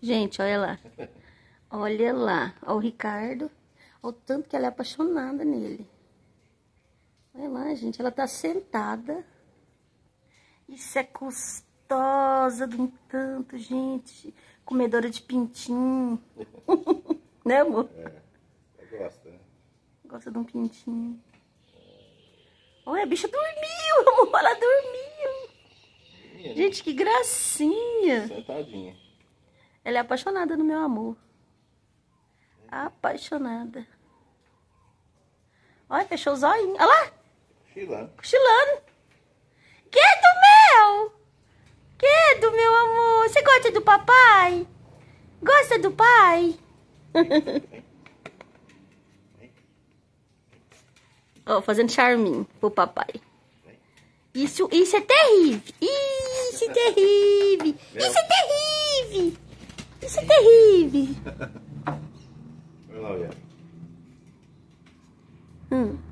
Gente, olha lá. Olha lá. Olha o Ricardo. Olha o tanto que ela é apaixonada nele. Olha lá, gente. Ela tá sentada. Isso é custosa de um tanto, gente. Comedora de pintinho. né, amor? É, gosta, né? Gosta de um pintinho. Olha, a bicha dormiu, amor. Ela dormiu. Gente, que gracinha. Sentadinha. Ela é apaixonada no meu amor. Apaixonada. Olha, fechou os olhinhos. Olha lá, Cochilando. cochilando. Que é do meu? Que é do meu amor? Você gosta do papai? Gosta do pai? Ó, fazendo charminho pro papai. Isso, isso é terrível. Isso é terrível. Isso é terrível. Isso é terrível. Olha lá, olha. Hum.